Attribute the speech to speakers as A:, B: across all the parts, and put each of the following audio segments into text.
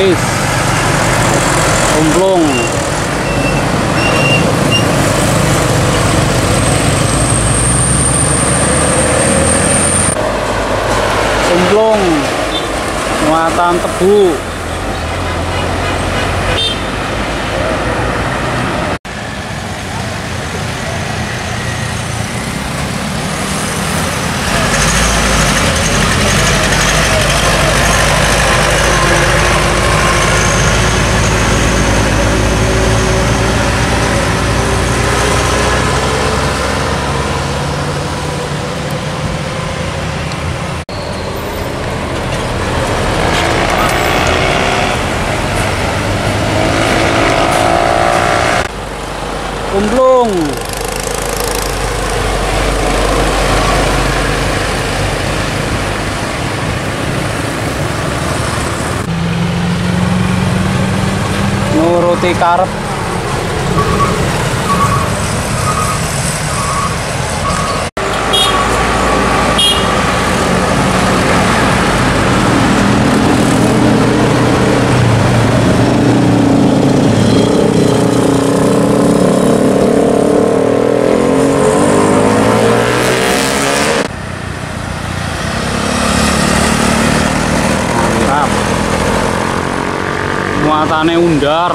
A: is umplung umplung muatan tebu umplung nuruti karep muatannya undar.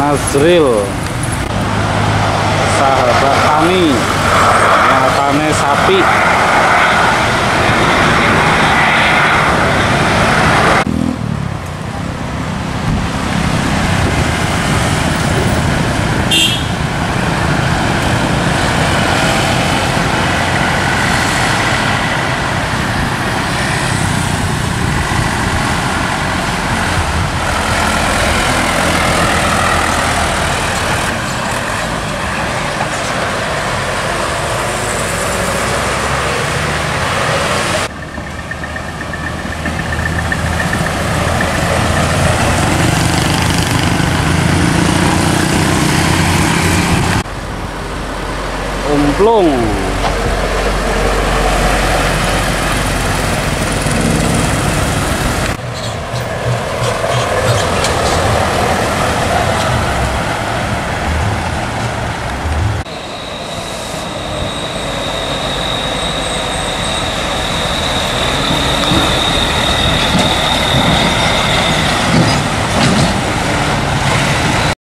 A: Nazril. Sahabat tani muatannya sapi 弄